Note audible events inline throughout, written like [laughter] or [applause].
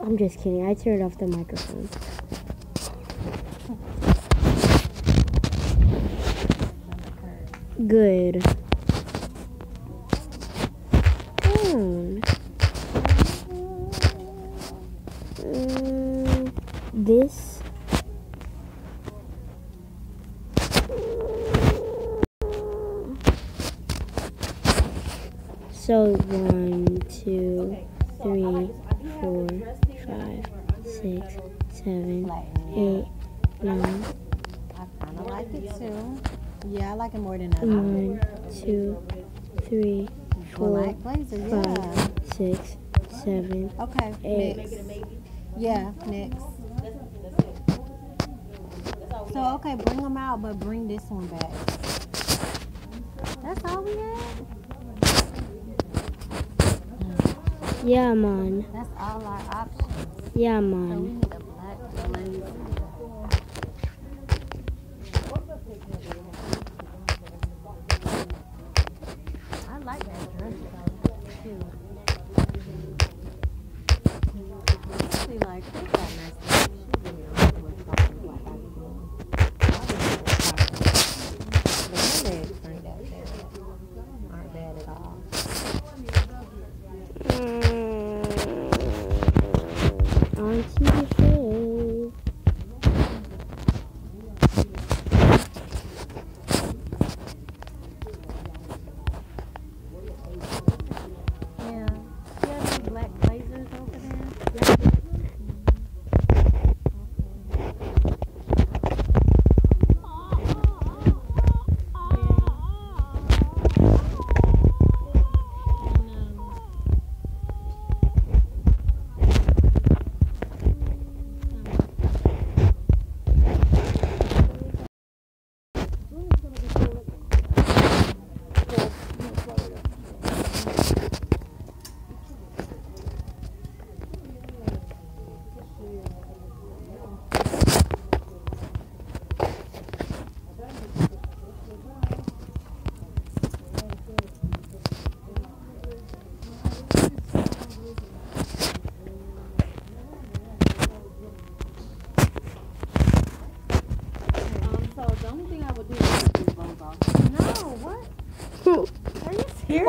I'm just kidding. I turned off the microphone. Good. Down. Mm, this. So one, two, three, four, six, seven, eight, nine, I kind of like it too. Yeah, I like it more than that. one, two, three, four, Black blazer, yeah. five, six, seven, Okay, eight. next. Yeah, next. So, okay, bring them out, but bring this one back. That's all we had? Yeah, man. That's all our options. Yeah, man.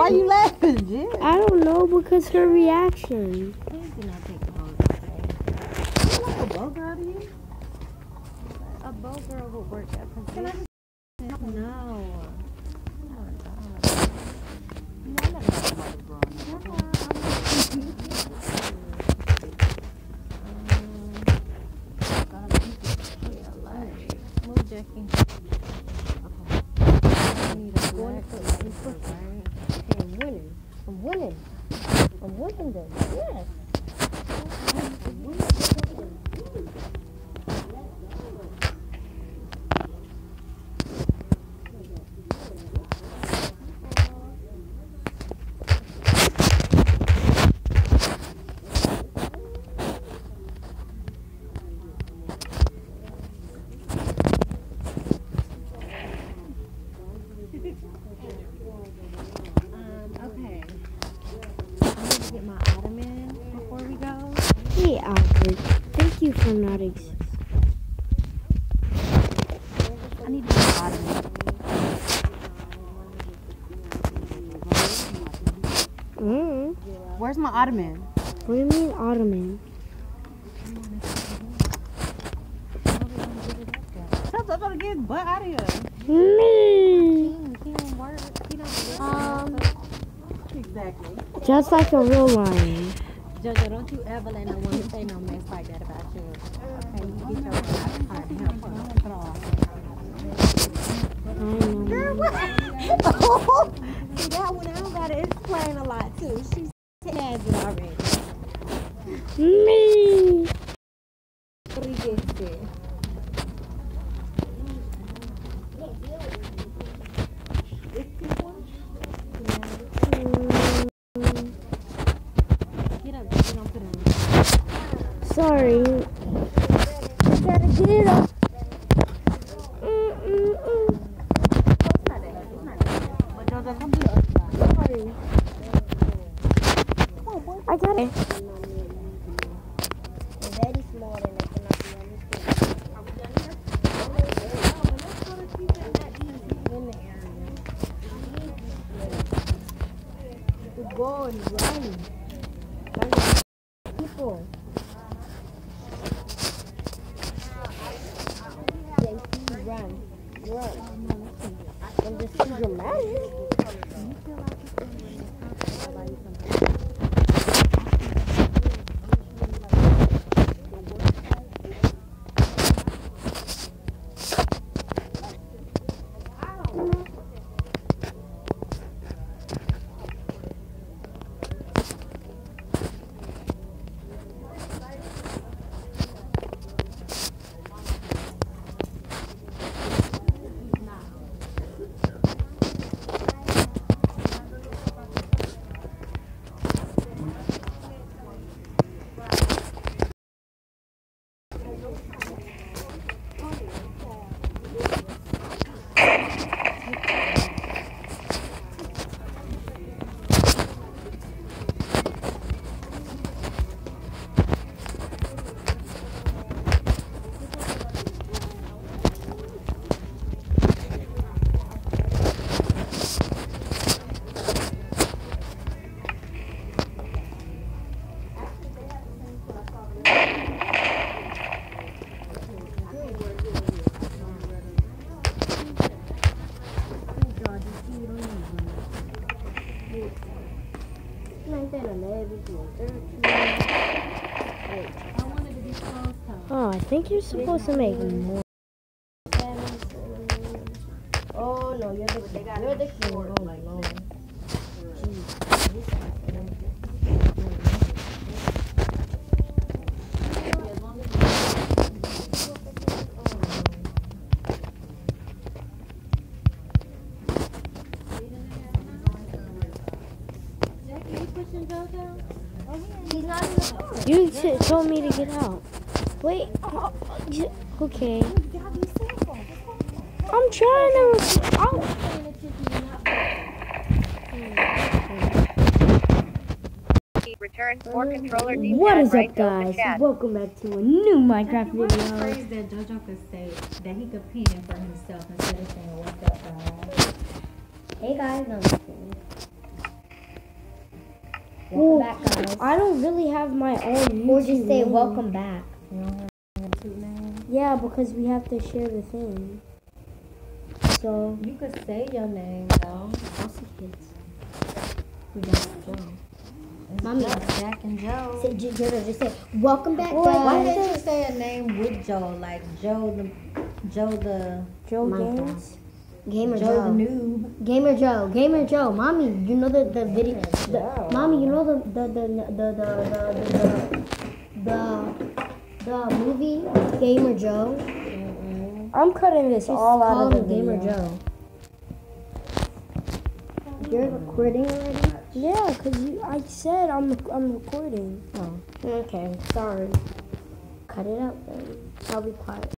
Why you laughing, Jim? I don't know because her reaction. Please do not take the bones off. You like a bow girl to you? A bow girl would work that position. Can I just No. you know, I never had somebody growing up. Move, Jackie. I need a black blazer, right? I'm winning. I'm winning. This. Yes. Um, okay. I need to get my ottoman before we go. Hey, Albert. Thank you for not existing. I need to get my ottoman. Mm. Where's my ottoman? What do you mean ottoman? Stop, I'm gonna get butt out of here. Me. He don't work. He don't Um, Exactly. Just like a real lion. Jojo, don't you ever let no one say no mess like that about you. Okay, you get your ass out of here. Put off. I. Mm-hmm. Girl, what? [laughs] See, that one I don't gotta explain a lot too. She's has it already. Me. What he gets there. Get up, get on, put on. Sorry. I gotta get it up. Mm, mm, mm. But Jojo, come to the other side. Sorry. I got it. Go and run. People. JC, run. Run. I'm just too dramatic. Oh, I think you're supposed to make more. You told me to get out. Wait. okay. I'm trying to. I'll, Return or controller what is up, guys? Welcome back to a new Minecraft video. phrase that JoJo could say that he could pen for himself instead of saying what's up, guys? Hey guys, I'm just kidding. Welcome back, guys. I don't really have my own. Or just say welcome back. You don't have a two name? Yeah, because we have to share the thing. So. You could say your name though. Also kids. We got Joe. Mommy. Jack and Joe. Say, J- Jojo, just say welcome back, Why guys. didn't you say a name with Joe, like Joe the Joe the Joe Minecraft. Gamer Joe, Joe. the noob? Gamer Joe. Gamer Joe. Mommy, you know the the video. The, mommy, you know the the the the the the the, the, the movie Gamer Joe. I'm cutting this all out of the Gamer Joe. You're recording already? Yeah, cause you, I said I'm I'm recording. Oh. Okay, sorry. Cut it out then. I'll be quiet.